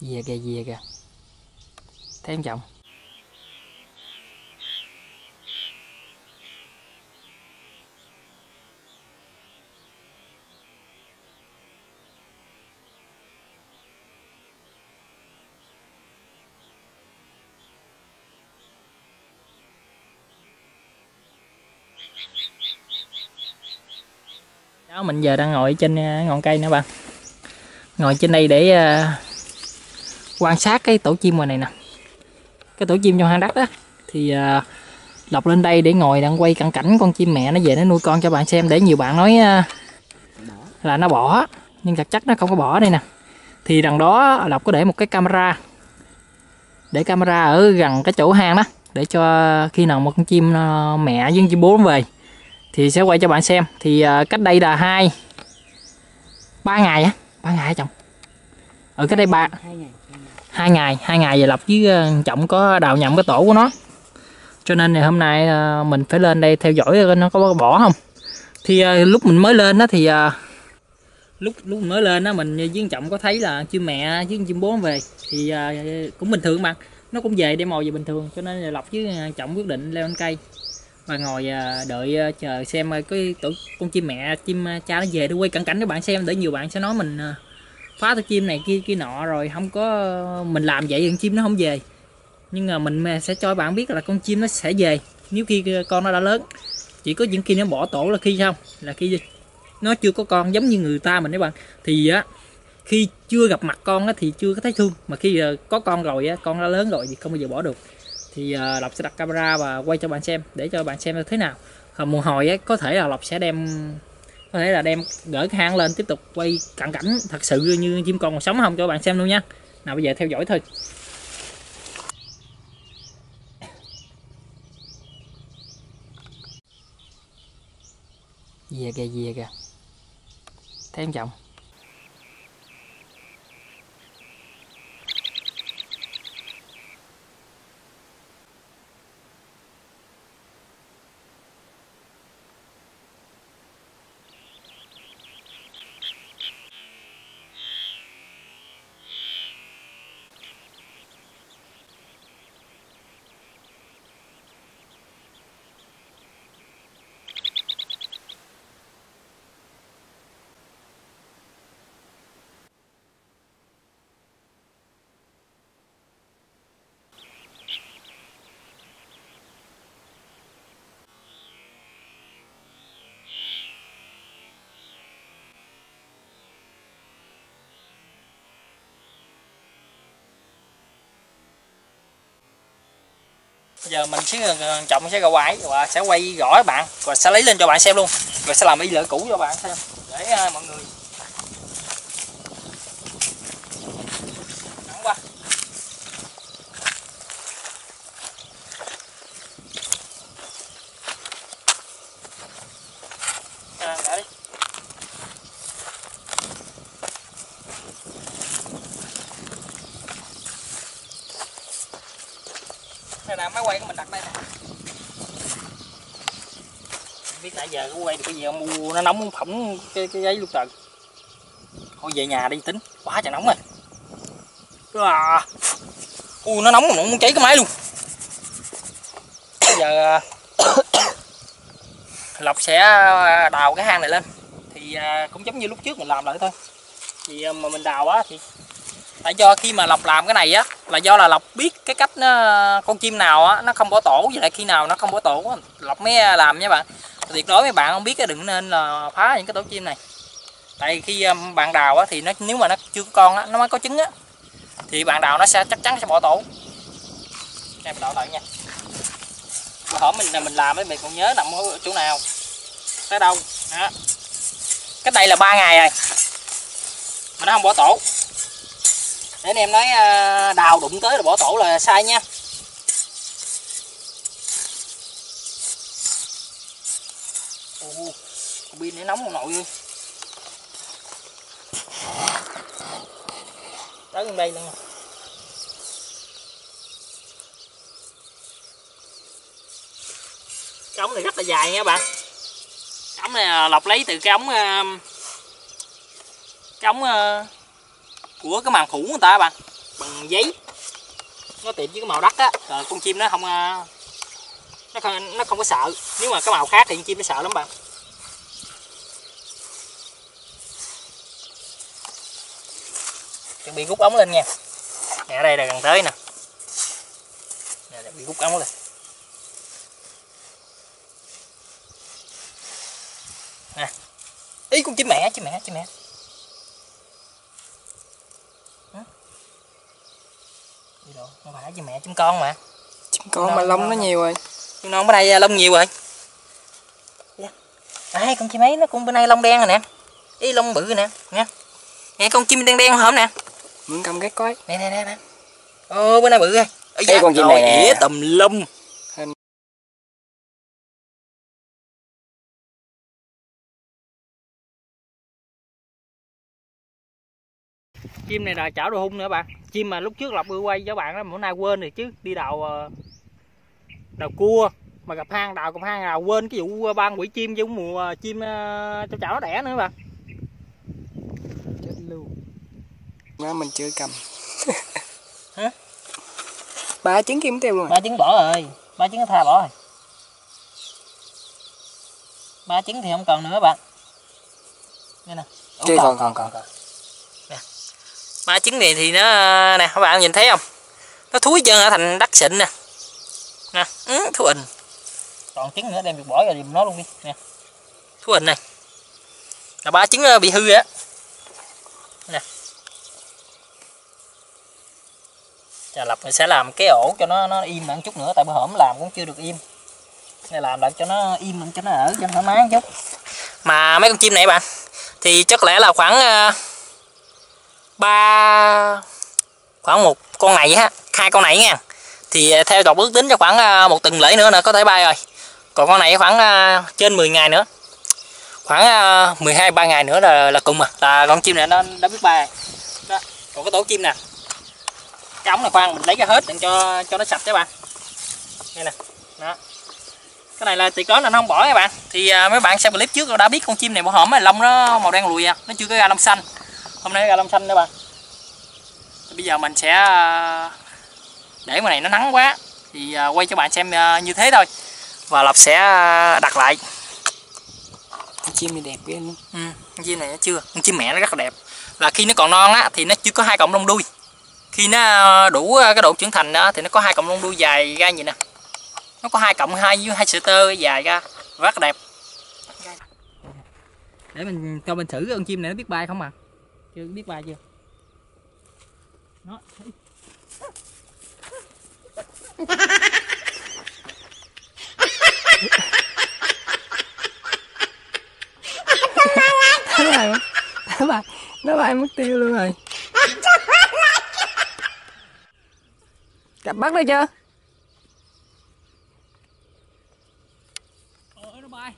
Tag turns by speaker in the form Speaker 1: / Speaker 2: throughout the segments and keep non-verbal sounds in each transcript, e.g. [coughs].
Speaker 1: Về kìa, về kìa. Thấy không chồng? Đó, mình giờ đang ngồi trên à, ngọn cây nữa bạn ngồi trên đây để à, quan sát cái tổ chim ngoài này nè. Cái tổ chim trong hang đất á thì à, lọc lên đây để ngồi đang quay cận cảnh con chim mẹ nó về nó nuôi con cho bạn xem để nhiều bạn nói à, là nó bỏ. Nhưng thật chắc nó không có bỏ đây nè. Thì đằng đó lộc có để một cái camera. Để camera ở gần cái chỗ hang đó để cho khi nào một con chim à, mẹ với con chim bố về thì sẽ quay cho bạn xem. Thì à, cách đây là hai ba ngày á ba ngày chồng. Ở cách đây ba
Speaker 2: hai ngày
Speaker 1: hai ngày về lập với ờ, trọng có đào nhầm cái tổ của nó. Cho nên thì hôm nay ờ, mình phải lên đây theo dõi nó có bỏ không. Thì ờ, lúc mình mới lên đó thì lúc lúc mới lên đó mình với trọng có thấy là chim mẹ với chim bố về, thì cũng bình thường mà. Nó cũng về để mồi về bình thường, cho nên là lộc với trọng quyết định leo lên cây. Và ngồi đợi chờ xem cái tổ con chim mẹ, chim cha nó về để quay cận cảnh cho bạn xem, để nhiều bạn sẽ nói mình phá tổ chim này kia kia nọ rồi không có, mình làm vậy con chim nó không về. Nhưng mà mình sẽ cho bạn biết là con chim nó sẽ về nếu khi con nó đã lớn. Chỉ có những khi nó bỏ tổ là khi sao là khi nó chưa có con giống như người ta mình đấy bạn. Thì á, khi chưa gặp mặt con á thì chưa có thấy thương. Mà khi có con rồi á, con đã lớn rồi thì không bao giờ bỏ được. Thì ờ, lộc sẽ đặt camera và quay cho bạn xem để cho bạn xem thế nào. Còn hồi á, có thể là lộc sẽ đem có thể là đem gỡ cái hang lên tiếp tục quay cận cảnh. Thật sự như chim con còn sống không? Cho bạn xem luôn nha. Nào, bây giờ theo dõi thôi. Dìa kìa dìa kìa. Thấy không chồng? Giờ mình sẽ trọng sẽ ra quay và sẽ quay gõ các bạn. Rồi sẽ lấy lên cho bạn xem luôn. Rồi sẽ làm y lỡ cũ cho bạn xem. Để ờ, mọi người nè, máy quay của mình đặt đây nè. Không biết nãy giờ có quay được cái gì không mua, nó nóng phỏng cái cái giấy luôn trời. Thôi về nhà đi tính, quá trời nóng rồi. À. u nó nóng mà nó muốn cháy cái máy luôn. Bây giờ, [coughs] lộc sẽ à, đào cái hang này lên. Thì à, cũng giống như lúc trước mình làm lại thôi. Thì à, mà mình đào á thì tại do khi mà lộc làm cái này á là do là lộc biết cái cách nó, con chim nào á nó không bỏ tổ với lại khi nào nó không bỏ tổ lọc lộc mới làm nha bạn. Tuyệt đối mấy bạn không biết đừng nên là phá những cái tổ chim này. Tại khi ờ, bạn đào á thì nó nếu mà nó chưa có con á nó mới có trứng á thì bạn đào nó sẽ chắc chắn sẽ bỏ tổ. Em đào lại nha. Bữa hổm mình là mình làm ấy mình còn nhớ nằm ở chỗ nào? Tới đâu? Đó. Cách đây là ba ngày rồi. Mà nó không bỏ tổ để anh em nói à, đào đụng tới là bỏ tổ là sai nha. Ồ, pin này nóng ông nội ơi. Tới gần đây luôn cái ống này rất là dài nha bạn. Cái ống này là lọc lấy từ cái ống à, cái ống à, của cái màng phủ người ta bạn bằng giấy. Nó tiệm với cái màu đất á. Rồi con chim nó không à, nó không nó không có sợ. Nếu mà cái màu khác thì con chim nó sợ lắm bạn chuẩn bị rút ống lên nha. Nè, ở đây là gần tới nè. Nè bị rút ống lên. Nè. Ý con chim mẹ chim mẹ chim mẹ. Đâu? không phải chim mẹ chim con mà.
Speaker 2: Chim con mà lông nó nhiều rồi.
Speaker 1: Chim non bữa nay à, lông nhiều rồi. Đây, con chim ấy nó cũng bữa nay lông đen rồi nè. Ý lông bự nè nè nè con chim đen đen hổm nè.
Speaker 2: Muốn cầm cái coi.
Speaker 1: Nè nè nè nè. Ô bữa nay bự rồi.
Speaker 2: Đây
Speaker 1: da,
Speaker 2: con chim này nè.
Speaker 1: ỉa chim này là chảo đồ hung nữa bạn. Chim mà lúc trước lọc đưa quay cho bạn đó mà bữa nay quên rồi chứ. Đi đào ờ, đào cua. Mà gặp hang đào gặp hang nào quên cái vụ ban quỷ chim với mùa chim ờ, cho chảo nó đẻ nữa bạn.
Speaker 2: Chết luôn. Má mình chưa cầm. [laughs]
Speaker 1: Hả?
Speaker 2: ba trứng kim tiêu rồi.
Speaker 1: Ba trứng bỏ rồi. Ba trứng tha bỏ rồi. Ba trứng thì không còn nữa bạn. Đây nè. Ủa,
Speaker 2: Chứ còn còn còn
Speaker 1: ba trứng này thì nó nè các bạn nhìn thấy không? Nó thúi chân ở thành đất xịn nè. Nè ừ, thú ình còn trứng nữa đem việc bỏ vào giùm nó luôn đi. Nè. Thú ình này. Là ba trứng ờ, bị hư á. Nè. Chà lập sẽ làm cái ổ cho nó nó im một chút nữa tại bữa hổm làm cũng chưa được im. Nên làm lại cho nó im cho nó ở cho nó thoải mái chút. Mà mấy con chim này bạn thì chắc lẽ là khoảng ờ, ba khoảng một con này ha hai con này nha. Thì à, theo đọc ước tính cho khoảng à, một tuần lễ nữa là có thể bay rồi. Còn con này khoảng à, trên 10 ngày nữa. Khoảng 12 3 ngày nữa là là cùng mà là con chim này nó đã biết bay. Đó còn cái tổ chim nè. Cái ống này khoan mình lấy ra hết đừng cho cho nó sạch các bạn. Đây nè đó. Cái này là thì có là nó không bỏ các bạn. Thì à, mấy bạn xem clip trước đã biết con chim này bộ hổm này lông nó màu đen lùi à nó chưa có ra lông xanh hôm nay ra lông xanh đó Thì bây giờ mình sẽ à, để mà này nó nắng quá thì à, quay cho bạn xem à, như thế thôi. Và lộc sẽ đặt lại.
Speaker 2: Con chim này đẹp ghê luôn.
Speaker 1: Ừ, con chim này nó chưa con chim mẹ nó rất là đẹp. Là khi nó còn non á thì nó chưa có hai cọng lông đuôi. Khi nó đủ cái độ trưởng thành đó thì nó có hai cọng lông đuôi dài ra gì nè. Nó có hai cọng hai với hai sợi tơ dài ra rất là đẹp. Để mình cho mình thử con chim này nó biết bay không à chưa biết bài chưa? Nó
Speaker 2: nó bài nó bay nó bay mất tiêu luôn rồi. Cặp bắt đây chưa
Speaker 1: Ôi, nó bay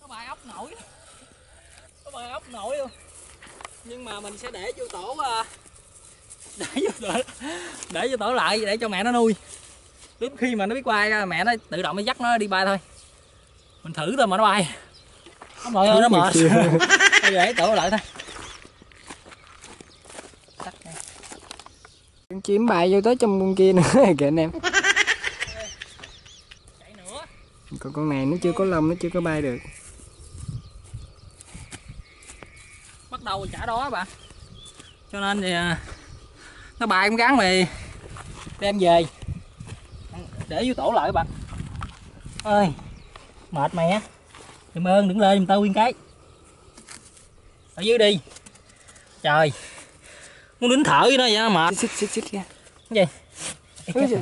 Speaker 1: nó bay ốc nổi nó bay ốc nổi luôn nhưng mà mình sẽ để vô tổ à, để vô tổ để vô tổ lại để cho mẹ nó nuôi. Đến khi mà nó biết bay ra mẹ nó tự động nó dắt nó đi bay thôi. Mình thử thôi mà nó bay. Nó mệt ơi nó mệt. Thôi [laughs] để tổ lại thôi.
Speaker 2: Con chim bay vô tới trong con kia nữa [laughs] kìa anh em.
Speaker 1: Chạy nữa
Speaker 2: còn con này nó chưa có lông nó chưa có bay được.
Speaker 1: Bắt đầu trả đó bạn cho nên thì à, nó bài cũng gắn mì đem về. Để vô tổ lại bạn. Ơi mệt mày á. Cảm ơn đừng lên giùm tao nguyên cái. Ở dưới đi. Trời. Muốn nín thở với nó vậy nó mệt.
Speaker 2: Xích xích xích ra.
Speaker 1: Cái gì?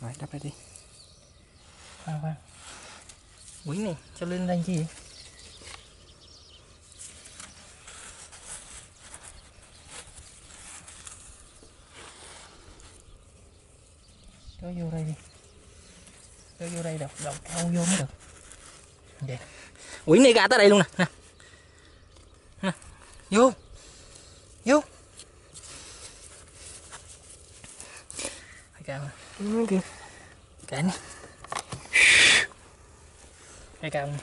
Speaker 1: Rồi.
Speaker 2: Đắp lại đi.
Speaker 1: Khoan khoan quỷ này sao lên đây chi vậy cho vô đây đi. Cho vô đây đập đầu cao vô mới được. Vậy quỷ này gà tới đây luôn nè. Nè. Nè. Vô. Vô. Phải cao
Speaker 2: kìa.
Speaker 1: Kệ nè hay cần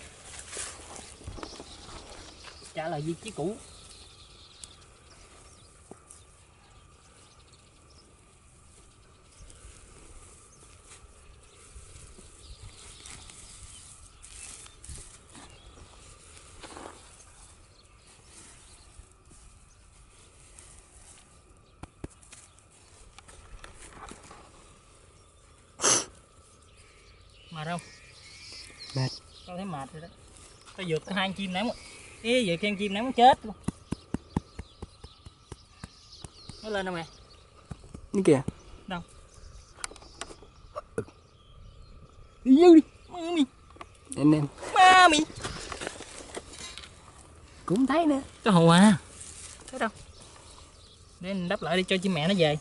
Speaker 1: trả lời vị trí cũ. Mệt không
Speaker 2: Mệt
Speaker 1: mệt rồi đó. Tao vượt cái hai con chim ném Ê, vượt cái con chim ném nó chết. Luôn nó lên đâu mày
Speaker 2: Đi kìa.
Speaker 1: Đi vô đi. Mami.
Speaker 2: Anh em
Speaker 1: mami.
Speaker 2: Cũng thấy nữa
Speaker 1: cái hồ à. Thấy đâu? Để mình đắp lại đi cho chim mẹ nó về.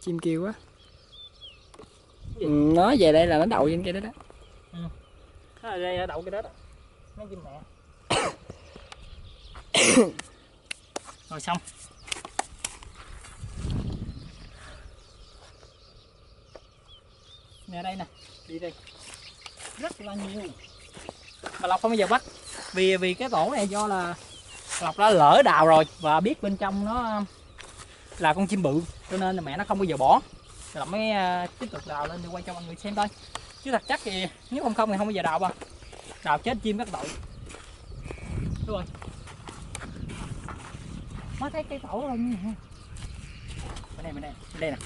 Speaker 2: Chim kêu quá ừ, Nó về đây là nó đậu trên kia đó đó.
Speaker 1: Là đây ở đậu cái đó đó. Mấy chim mẹ. [coughs] Rồi xong. Nè đây nè đi đây rất là nhiều. Mà lọc không bao giờ bắt. Vì vì cái tổ này do là lọc đã lỡ đào rồi và biết bên trong nó là con chim bự cho nên là mẹ nó không bao giờ bỏ rồi mới ờ, tiếp tục đào lên để quay cho mọi người xem thôi. Chứ thật chắc thì nếu không không thì không bao giờ đào à đào chết chim các đội đúng rồi. Mới thấy cây tổ lên nha. Bên đây bên đây. Bên đây Nè.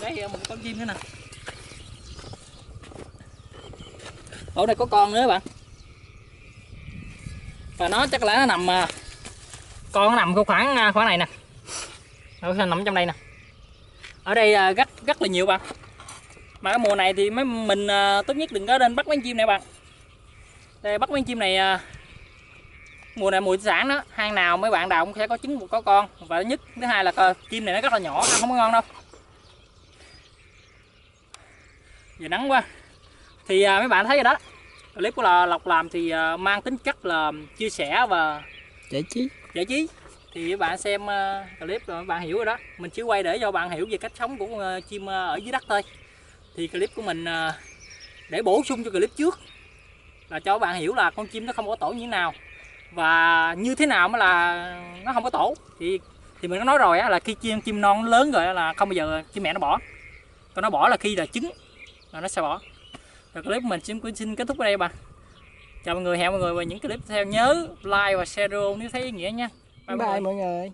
Speaker 1: Đây một con chim nữa nè ở đây có con nữa bạn. Và nó chắc là nó nằm à, con nó nằm khoảng à, khoảng này nè. Nó nằm trong đây nè. Ở đây à, rất rất là nhiều bạn. Mà cái mùa này thì mấy mình tốt nhất đừng có nên bắt mấy chim này bạn. Đây, bắt mấy chim này mùa này mùa sản đó, hang nào mấy bạn đào cũng sẽ có trứng, có con. Và thứ nhất, thứ hai là chim này nó rất là nhỏ ăn không có ngon đâu. Giờ nắng quá. Thì à, mấy bạn thấy rồi đó. Clip của là lộc làm thì à, mang tính chất là chia sẻ và
Speaker 2: Giải trí.
Speaker 1: giải trí. Thì các bạn xem ờ, clip rồi bạn hiểu rồi đó. Mình chỉ quay để cho bạn hiểu về cách sống của ờ, chim ờ, ở dưới đất thôi. Thì clip của mình ờ, để bổ sung cho clip trước là cho bạn hiểu là con chim nó không có tổ như thế nào. Và như thế nào mới là nó không có tổ. Thì thì mình có nói rồi á là khi chim chim non lớn rồi là không bao giờ chim mẹ nó bỏ. Còn nó bỏ là khi là trứng là nó sẽ bỏ. Rồi clip mình xin xin kết thúc ở đây bà. Chào mọi người hẹn mọi người vào những clip tiếp theo nhớ like và share video nếu thấy ý nghĩa nha.
Speaker 2: Bye bye mọi người